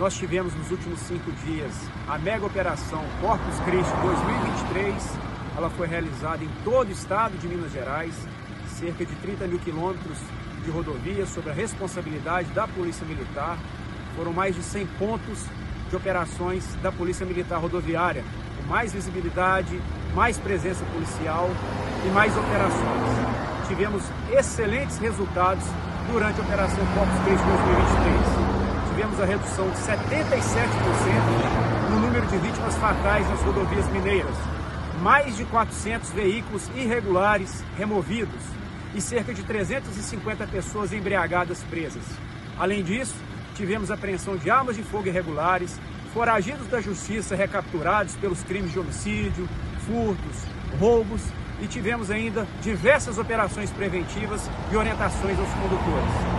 nós tivemos nos últimos cinco dias a mega operação Corpus Christi 2023. Ela foi realizada em todo o estado de Minas Gerais, cerca de 30 mil quilômetros de rodovias sob a responsabilidade da Polícia Militar. Foram mais de 100 pontos de operações da Polícia Militar Rodoviária, com mais visibilidade, mais presença policial e mais operações. Tivemos excelentes resultados durante a Operação Corpus Christi 2023 tivemos a redução de 77% no número de vítimas fatais nas rodovias mineiras, mais de 400 veículos irregulares removidos e cerca de 350 pessoas embriagadas presas. Além disso, tivemos apreensão de armas de fogo irregulares, foragidos da justiça recapturados pelos crimes de homicídio, furtos, roubos e tivemos ainda diversas operações preventivas e orientações aos condutores.